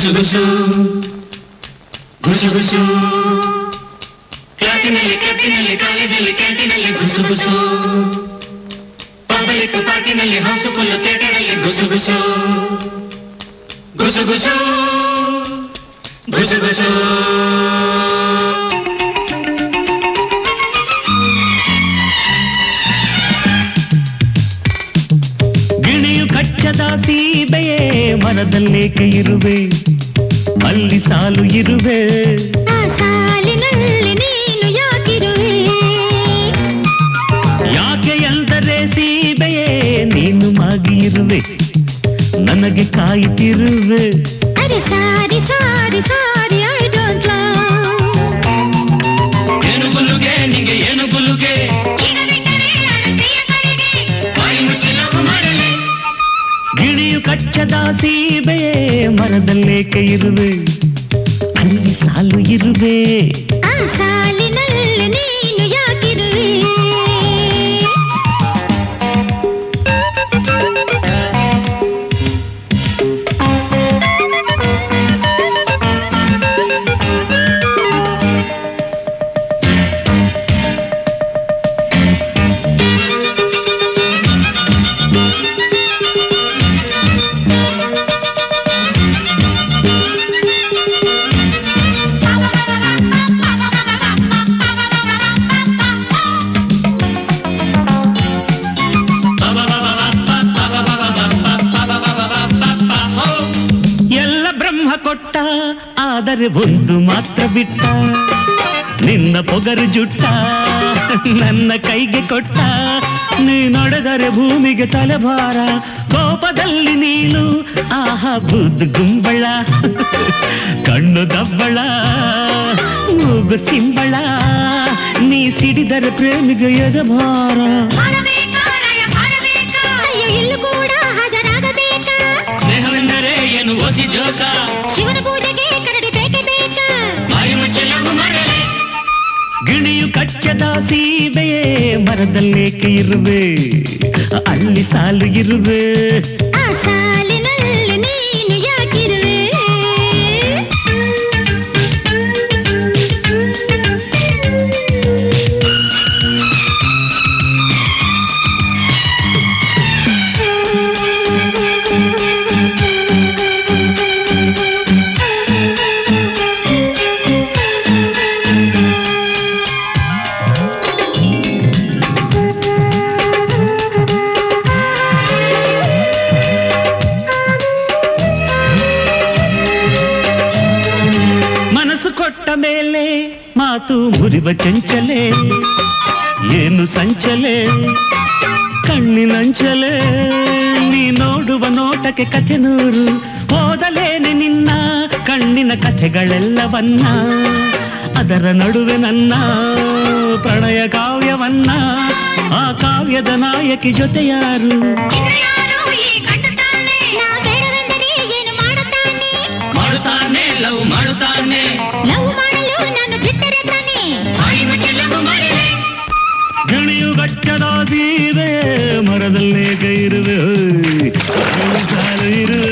ಗುಸುಗುಸು ಗುಸುಗುಸು ಕ್ಲಾಸಿನಲ್ಲಿ ಕ್ಯಾಬಿನಲ್ಲಿ ಕಾಲೇಜಲ್ಲಿ ಕ್ಯಾಂಟೀನಲ್ಲಿ ಗುಸುಗುಸು ಪಬ್ಲಿಕ್ ಪಾರ್ಟಿನಲ್ಲಿ ಹೌಸುಫುಲ್ಲು ಥಿಯೇಟರಲ್ಲಿ ಗುಸುಗುಸು ಗುಸುಗುಸು ಗುಸುಗುಸು ಗಿಣಿಯು ಕಚ್ಚದ ಸೀಬೆಯೇ ಮರದಲ್ಲೇಕೆ ಇರುವೆ ಅಲ್ಲಿ ಸಾಲು ಇರುವೆ. ಯಾಕೆ ಎಂದರೆ ಸೀಬೆಯೇ ನೀನು ಮಾಗಿ ಇರುವೆ ನನಗೆ ಕಾಯುತ್ತಿರುವೆ ಅರೆ ಸಾರಿ ಸಾರಿ ಸಾರಿ ಮರದಲ್ಲೇಕೆ ಇರುವೆ ಅಲ್ಲಿ ಸಾಲು ಇರುವೆ ಆ ಸಾಲಿನಲ್ಲಿ ಕೊಟ್ಟ ಆದರೆ ಒಂದು ಮಾತ್ರ ಬಿಟ್ಟ. ನಿನ್ನ ಪೊಗರು ಜುಟ್ಟ ನನ್ನ ಕೈಗೆ ಕೊಟ್ಟ. ನೀ ನಡೆದರೆ ಭೂಮಿಗೆ ತಲೆಭಾರ ಕೋಪದಲ್ಲಿ ನೀನು ಆಹಾ ಬುದ್ಧ ಗುಂಬಳ. ಕಣ್ಣು ದಬ್ಬಳ ಮೂಗು ಸಿಂಬಳ ನೀ ಸಿಡಿದರೆ ಪ್ರೇಮಿಗೆ ಎದಭಾರ. ಅಯ್ಯೋ ಇಲ್ಲೂ ಕೂಡ ಹಾಜರಾಗಬೇಕಾ? ಸ್ನೇಹವೆಂದರೆ ಏನು ಓಸಿ ಜೋಕ? ಗಿಣಿಯು ಕಚ್ಚದ ಸೀಬೆಯೇ ಮರದಲ್ಲೇಕೆ ಇರುವೆ ಅಲ್ಲಿ ಸಾಲು ಇರುವೆ ಮಾತು ಮುರಿವ ಚಂಚಲೆ? ಏನು ಸಂಚಲೆ? ಕಣ್ಣಿನಂಚಲೆ ನೀ ನೋಡುವ ನೋಟಕ್ಕೆ ಕಥೆ ನೂರು. ಓದಲೇನೆ ನಿನ್ನ ಕಣ್ಣಿನ ಕಥೆಗಳೆಲ್ಲವನ್ನ. ಅದರ ನಡುವೆ ನನ್ನ ಪ್ರಣಯ ಕಾವ್ಯವನ್ನ. ಆ ಕಾವ್ಯದ ನಾಯಕಿ ಜೊತೆ ಯಾರು ಕ್ಷಣ ಬೀರೆ ಮರದಲ್ಲೇ ಕೈರುವೆ ಸಾಲು ಇರುವೆ